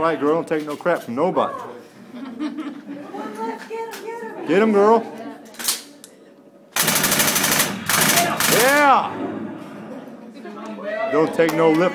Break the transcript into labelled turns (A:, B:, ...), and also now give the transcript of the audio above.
A: right, girl. Don't take no crap from nobody. Get him, girl. Yeah. Don't take no lip.